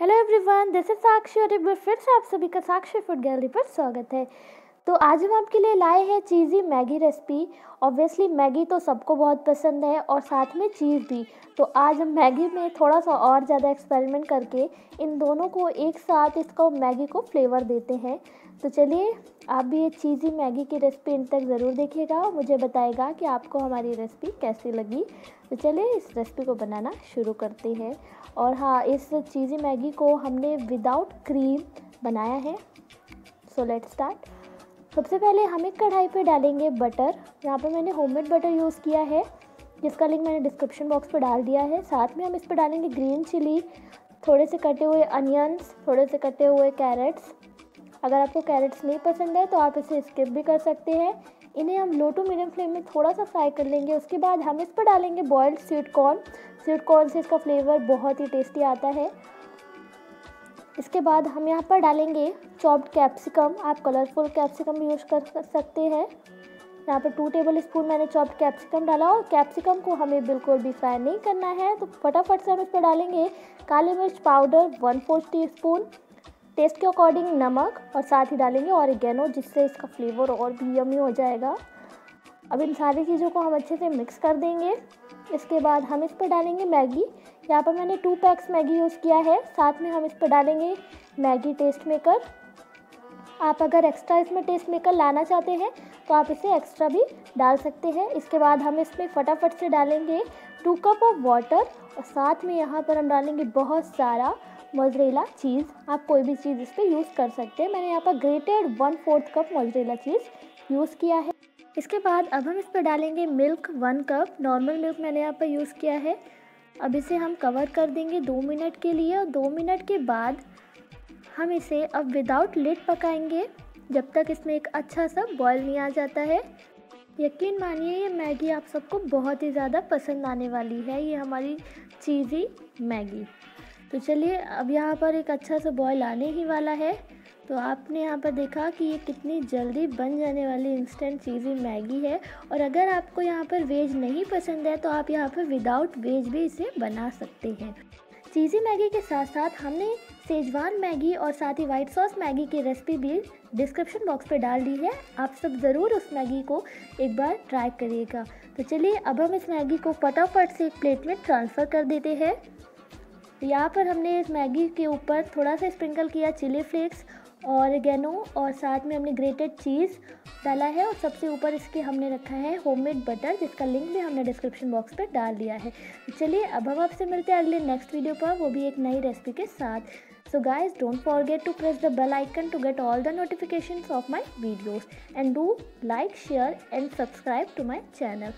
Hello everyone this is Sakshi और एक बार फिर से आप सभी का साक्षी फ़ूड गैलरी पर स्वागत है। तो आज हम आपके लिए लाए हैं cheesy Maggi recipe. Obviously Maggi तो सबको बहुत पसंद है और साथ में चीज़ भी। तो आज हम मैगी में थोड़ा सा और ज़्यादा एक्सपेरिमेंट करके इन दोनों को एक साथ इसको, मैगी को फ्लेवर देते हैं। तो चलिए, आप भी ये चीज़ी मैगी की रेसिपी इन तक ज़रूर देखिएगा और मुझे बताएगा कि आपको हमारी रेसिपी कैसी लगी। तो चलिए, इस रेसिपी को बनाना शुरू करते हैं। और हाँ इस चीज़ी मैगी को हमने विदाउट क्रीम बनाया है। सो लेट स्टार्ट सबसे पहले हम एक कढ़ाई पे डालेंगे बटर यहाँ पर मैंने होममेड बटर यूज़ किया है, जिसका लिंक मैंने डिस्क्रिप्शन बॉक्स पर डाल दिया है। साथ में हम इस पर डालेंगे ग्रीन चिली थोड़े से कटे हुए अनियंस थोड़े से कटे हुए कैरेट्स अगर आपको कैरेट्स नहीं पसंद है तो आप इसे स्किप भी कर सकते हैं। इन्हें हम लो टू मीडियम फ्लेम में थोड़ा सा फ्राई कर लेंगे। उसके बाद हम इस पर डालेंगे boiled sweet corn sweet corn से इसका फ्लेवर बहुत ही टेस्टी आता है। इसके बाद हम यहाँ पर डालेंगे चॉप्ड कैप्सिकम आप कलरफुल कैप्सिकम यूज़ कर सकते हैं। यहाँ पर टू टेबल स्पून मैंने चॉप्ड कैप्सिकम डाला और कैप्सिकम को हमें बिल्कुल भी फ्राई नहीं करना है। तो फटाफट से हम इस पर डालेंगे काली मिर्च powder one fourth teaspoon taste के अकॉर्डिंग नमक और साथ ही डालेंगे ऑरिगेनो जिससे इसका फ्लेवर और भी यमी हो जाएगा। अब इन सारी चीज़ों को हम अच्छे से मिक्स कर देंगे। इसके बाद हम इस पर डालेंगे मैगी। यहाँ पर मैंने टू पैक्स मैगी यूज़ किया है। साथ में हम इस पर डालेंगे मैगी टेस्ट मेकर आप अगर एक्स्ट्रा इसमें टेस्ट मेकर लाना चाहते हैं तो आप इसे एक्स्ट्रा भी डाल सकते हैं। इसके बाद हम इसमें फटाफट से डालेंगे टू कप ऑफ़ वाटर और साथ में यहाँ पर हम डालेंगे बहुत सारा मोजरेला चीज़ आप कोई भी चीज़ इस पर यूज़ कर सकते हैं। मैंने यहाँ पर grated one fourth cup mozzarella cheese use किया है। इसके बाद अब हम इस पर डालेंगे milk one cup normal milk मैंने यहाँ पर यूज़ किया है। अब इसे हम कवर कर देंगे दो मिनट के लिए और दो मिनट के बाद हम इसे अब विदाउट लिड पकाएँगे। जब तक इसमें एक अच्छा सा बॉयल नहीं आ जाता है। यकीन मानिए, ये मैगी आप सबको बहुत ही ज़्यादा पसंद आने वाली है। ये हमारी चीज़ी मैगी। तो चलिए, अब यहाँ पर एक अच्छा सा बॉयल आने ही वाला है। तो आपने यहाँ पर देखा कि ये कितनी जल्दी बन जाने वाली इंस्टेंट चीज़ी मैगी है। और अगर आपको यहाँ पर वेज नहीं पसंद है तो आप यहाँ पर विदाउट वेज भी इसे बना सकते हैं। चीज़ी मैगी के साथ साथ हमने सेजवान मैगी और साथ ही वाइट सॉस मैगी की रेसिपी भी डिस्क्रिप्शन बॉक्स पर डाल दी है। आप सब ज़रूर उस मैगी को एक बार ट्राई करिएगा। तो चलिए, अब हम इस मैगी को फटाफट से एक प्लेट में ट्रांसफ़र कर देते हैं। यहाँ पर हमने इस मैगी के ऊपर थोड़ा सा स्प्रिंकल किया चिली फ्लेक्स और गैनो और साथ में हमने ग्रेटेड चीज़ डाला है और सबसे ऊपर इसके हमने रखा है होममेड बटर, जिसका लिंक भी हमने डिस्क्रिप्शन बॉक्स पर डाल दिया है। चलिए, अब हम आपसे मिलते हैं अगले नेक्स्ट वीडियो पर, वो भी एक नई रेसिपी के साथ। So guys don't forget to press the bell icon to get all the notifications of my videos. And do like share and subscribe to my channel.